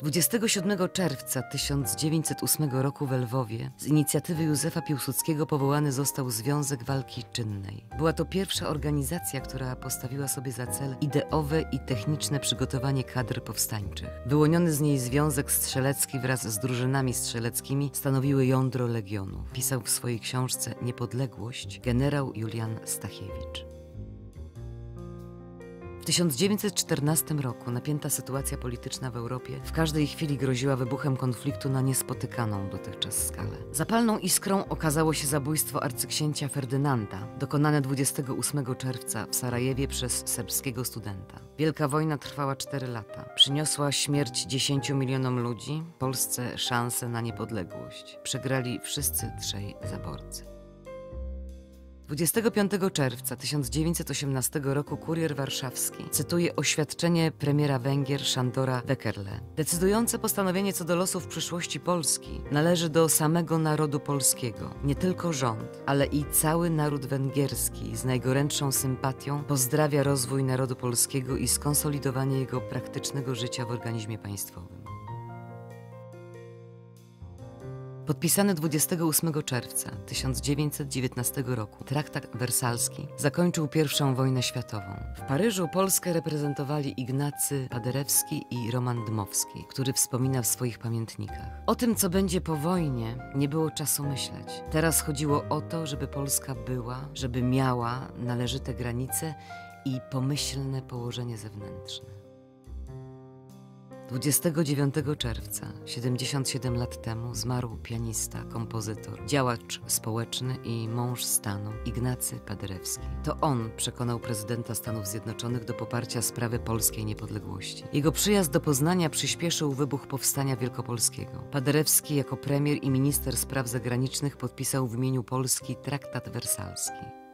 27 czerwca 1908 roku w Lwowie z inicjatywy Józefa Piłsudskiego powołany został Związek Walki Czynnej. Była to pierwsza organizacja, która postawiła sobie za cel ideowe i techniczne przygotowanie kadr powstańczych. Wyłoniony z niej Związek Strzelecki wraz z drużynami strzeleckimi stanowiły jądro Legionu. Pisał w swojej książce Niepodległość generał Julian Stachiewicz. W 1914 roku napięta sytuacja polityczna w Europie w każdej chwili groziła wybuchem konfliktu na niespotykaną dotychczas skalę. Zapalną iskrą okazało się zabójstwo arcyksięcia Ferdynanda, dokonane 28 czerwca w Sarajewie przez serbskiego studenta. Wielka wojna trwała 4 lata. Przyniosła śmierć 10 milionom ludzi, Polsce szansę na niepodległość. Przegrali wszyscy trzej zaborcy. 25 czerwca 1918 roku kurier warszawski cytuje oświadczenie premiera Węgier Szandora Beckerle. Decydujące postanowienie co do losów przyszłości Polski należy do samego narodu polskiego. Nie tylko rząd, ale i cały naród węgierski z najgorętszą sympatią pozdrawia rozwój narodu polskiego i skonsolidowanie jego praktycznego życia w organizmie państwowym. Podpisany 28 czerwca 1919 roku traktat wersalski zakończył I wojnę światową. W Paryżu Polskę reprezentowali Ignacy Paderewski i Roman Dmowski, który wspomina w swoich pamiętnikach. O tym, co będzie po wojnie, nie było czasu myśleć. Teraz chodziło o to, żeby Polska była, żeby miała należyte granice i pomyślne położenie zewnętrzne. 29 czerwca, 77 lat temu, zmarł pianista, kompozytor, działacz społeczny i mąż stanu Ignacy Paderewski. To on przekonał prezydenta Stanów Zjednoczonych do poparcia sprawy polskiej niepodległości. Jego przyjazd do Poznania przyspieszył wybuch powstania wielkopolskiego. Paderewski jako premier i minister spraw zagranicznych podpisał w imieniu Polski traktat wersalski.